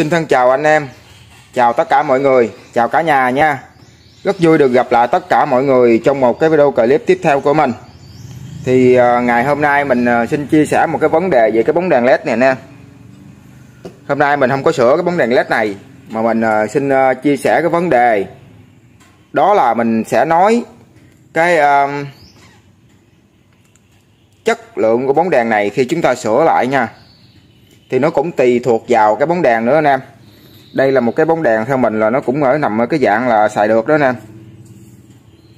Xin thân chào anh em. Chào tất cả mọi người. Chào cả nhà nha. Rất vui được gặp lại tất cả mọi người Trong một cái video clip tiếp theo của mình. Thì ờ, ngày hôm nay mình ờ, xin chia sẻ một cái vấn đề về cái bóng đèn led này nè Hôm nay mình không có sửa cái bóng đèn led này Mà mình ờ, xin chia sẻ cái vấn đề. Đó là mình sẽ nói Cái uh, Chất lượng của bóng đèn này khi chúng ta sửa lại nha thì nó cũng tùy thuộc vào cái bóng đèn nữa anh em. Đây là một cái bóng đèn theo mình là nó cũng ở nằm ở cái dạng là xài được đó anh em.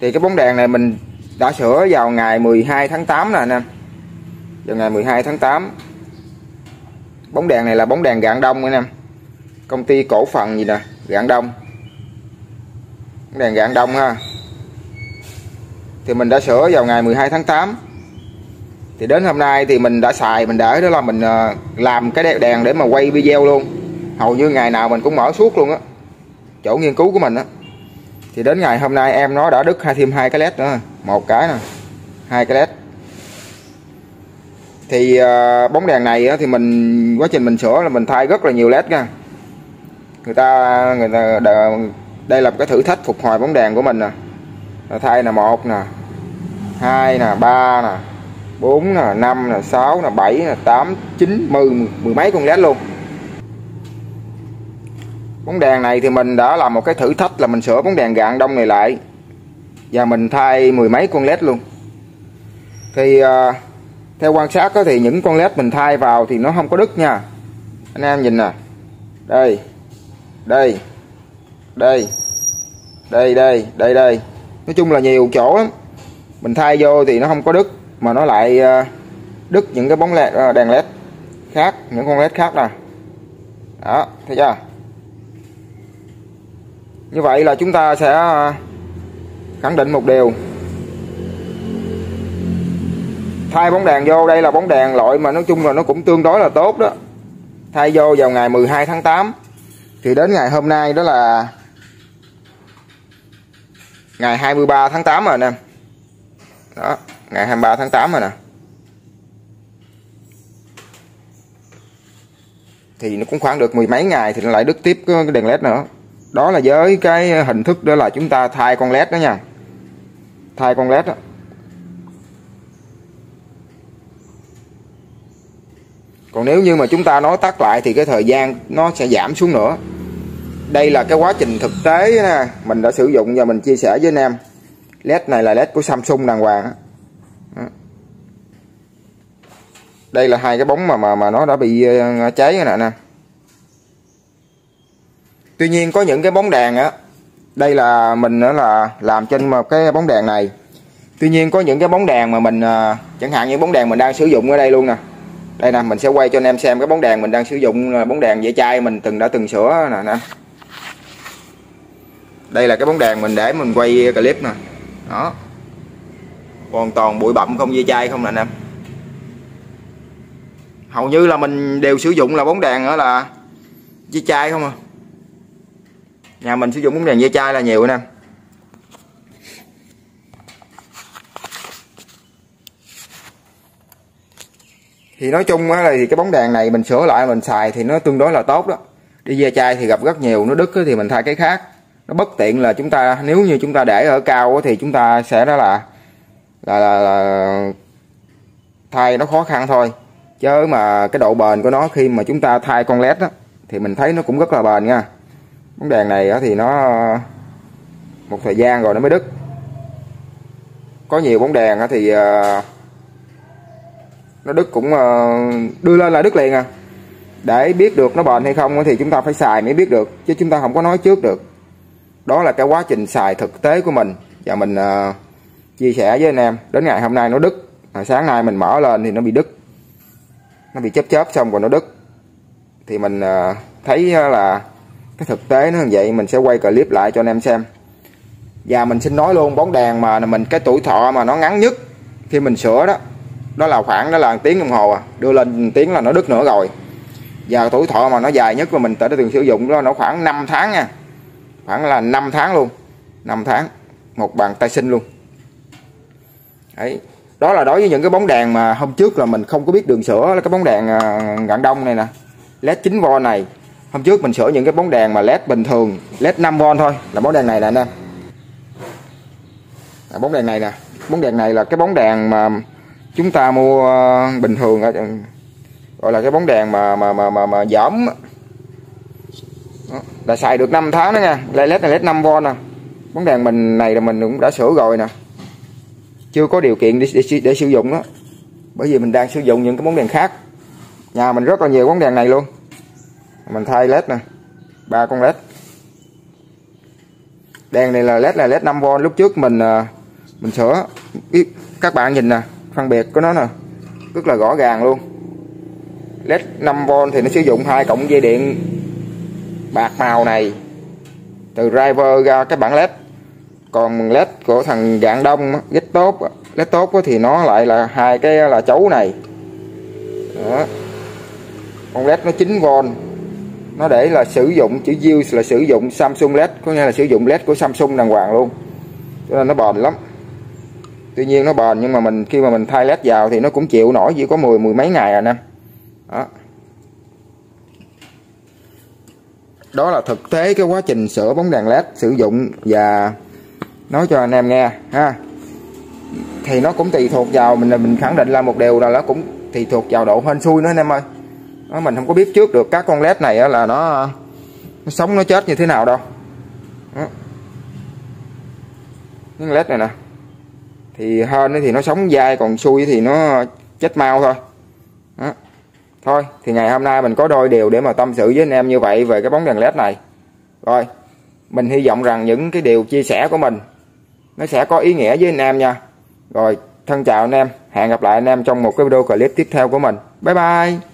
Thì cái bóng đèn này mình đã sửa vào ngày 12 tháng 8 nè anh em. Vào ngày 12 tháng 8 bóng đèn này là bóng đèn gạn đông anh em. Công ty cổ phần gì nè, gạn đông. Bóng đèn gạn đông ha. Thì mình đã sửa vào ngày 12 tháng 8 thì đến hôm nay thì mình đã xài mình để đó là mình ờ, làm cái đèn để mà quay video luôn. Hầu như ngày nào mình cũng mở suốt luôn á chỗ nghiên cứu của mình á. Thì đến ngày hôm nay em nó đã đứt hai thêm hai cái led nữa một cái nè hai cái led. Thì uh, bóng đèn này á, thì mình quá trình mình sửa là mình thay rất là nhiều led nha. Người ta người ta đây là một cái thử thách phục hồi bóng đèn của mình nè. Thay là một nè hai nè ba nè. 4 nè 5 nè 6 nè 7 nè 8 9 10 mười mấy con led luôn. Bóng đèn này thì mình đã làm một cái thử thách là mình sửa bóng đèn gạn đông này lại. Và mình thay mười mấy con led luôn. Thì uh, theo quan sát đó, thì những con led mình thay vào thì nó không có đứt nha. Anh em nhìn nè. Đây đây đây đây đây đây đây. Nói chung là nhiều chỗ lắm. Mình thay vô thì nó không có đứt mà nó lại ờ, đứt những cái bóng led ờ, đèn led khác, những con led khác nè. Đó, thấy chưa? Như vậy là chúng ta sẽ ờ, khẳng định một điều. Thay bóng đèn vô, đây là bóng đèn loại mà nói chung là nó cũng tương đối là tốt đó. Thay vô vào ngày 12 tháng 8 thì đến ngày hôm nay đó là ngày 23 tháng 8 rồi nè. Đó ngày 23 tháng 8 rồi nè. Thì nó cũng khoảng được mười mấy ngày thì nó lại đứt tiếp cái đèn led nữa. Đó là với cái hình thức đó là chúng ta thay con led đó nha. Thay con led đó. Còn nếu như mà chúng ta nói tắt lại thì cái thời gian nó sẽ giảm xuống nữa. Đây là cái quá trình thực tế nè. Mình đã sử dụng và mình chia sẻ với anh em. Led này là led của Samsung đàng hoàng. Đây là hai cái bóng mà mà mà nó đã bị ờ, cháy rồi nè nè. Tuy nhiên có những cái bóng đèn á, đây là mình nữa là làm trên một cái bóng đèn này. Tuy nhiên có những cái bóng đèn mà mình ờ, chẳng hạn như bóng đèn mình đang sử dụng ở đây luôn nè. Đây nè, mình sẽ quay cho anh em xem cái bóng đèn mình đang sử dụng là bóng đèn dễ chai mình từng đã từng sửa nè nè. Đây là cái bóng đèn mình để mình quay clip nè. Đó. Hoàn toàn bụi bặm không dây chai không nè, anh em hầu như là mình đều sử dụng là bóng đèn đó là dây chai không à. Nhà mình sử dụng bóng đèn dây chai là nhiều anh em thì nói chung á là thì cái bóng đèn này mình sửa lại mình xài thì nó tương đối là tốt đó. Đi dây chai thì gặp rất nhiều nó đứt thì mình thay cái khác. Nó bất tiện là chúng ta nếu như chúng ta để ở cao thì chúng ta sẽ đó là là, là, là thay nó khó khăn thôi chứ mà cái độ bền của nó khi mà chúng ta thay con led đó, thì mình thấy nó cũng rất là bền nha. Bóng đèn này thì nó một thời gian rồi nó mới đứt. Có nhiều bóng đèn thì ờ, nó đứt cũng ờ, đưa lên là đứt liền à. Để biết được nó bền hay không thì chúng ta phải xài mới biết được chứ chúng ta không có nói trước được. Đó là cái quá trình xài thực tế của mình. Và mình ờ, chia sẻ với anh em đến ngày hôm nay nó đứt. Sáng nay mình mở lên thì nó bị đứt nó bị chớp chớp xong rồi nó đứt. Thì mình ờ, thấy ờ, là cái thực tế nó như vậy, mình sẽ quay clip lại cho anh em xem. Và mình xin nói luôn, bóng đèn mà mình, cái tuổi thọ mà nó ngắn nhất khi mình sửa đó đó là khoảng, đó là tiếng đồng hồ à. Đưa lên tiếng là nó đứt nữa rồi. Và tuổi thọ mà nó dài nhất mà mình tới từng sử dụng đó, nó khoảng 5 tháng nha. Khoảng là 5 tháng luôn. 5 tháng. Một bàn tay sinh luôn. Đấy đó là đối với những cái bóng đèn mà hôm trước là mình không có biết đường sửa là cái bóng đèn à, gạn đông này nè led 9V này. Hôm trước mình sửa những cái bóng đèn mà led bình thường led 5V thôi là bóng đèn này nè anh em. À, bóng đèn này nè. Bóng đèn này là cái bóng đèn mà chúng ta mua à, bình thường à, gọi là cái bóng đèn mà mà mà mà, mà giảm là xài được 5 tháng đó nha. Led này led 5V nè. Bóng đèn mình này là mình cũng đã sửa rồi nè chưa có điều kiện để, để, để sử dụng đó. Bởi vì mình đang sử dụng những cái bóng đèn khác. Nhà mình rất là nhiều bóng đèn này luôn. Mình thay led nè ba con led. Đèn này là led là led 5V lúc trước mình à, mình sửa. Các bạn nhìn nè phân biệt của nó nè. Rất là rõ ràng luôn. Led 5V thì nó sử dụng hai cổng dây điện bạc màu này. Từ driver ra cái bảng led còn led của thằng dạng đông led tốt led tốt thì nó lại là hai cái là chấu này. Đó. con led nó 9V nó để là sử dụng, chữ use là sử dụng Samsung led, có nghĩa là sử dụng led của Samsung đàng hoàng luôn. Cho nên nó bền lắm. Tuy nhiên nó bền nhưng mà mình, khi mà mình thay led vào thì nó cũng chịu nổi, chỉ có mười mười mấy ngày à nè. Đó. Đó là thực tế cái quá trình sửa bóng đèn led sử dụng và nói cho anh em nghe ha. Thì nó cũng tùy thuộc vào mình mình khẳng định là một điều là nó cũng tùy thuộc vào độ hên xui nữa anh em ơi. Đó, mình không có biết trước được các con led này là nó, nó sống nó chết như thế nào đâu. Đó. những led này nè thì hên thì nó sống dai còn xui thì nó chết mau thôi. Đó. thôi thì ngày hôm nay mình có đôi điều để mà tâm sự với anh em như vậy về cái bóng đèn led này. Rồi mình hy vọng rằng những cái điều chia sẻ của mình nó sẽ có ý nghĩa với anh em nha. Rồi, thân chào anh em. Hẹn gặp lại anh em trong một cái video clip tiếp theo của mình. Bye bye.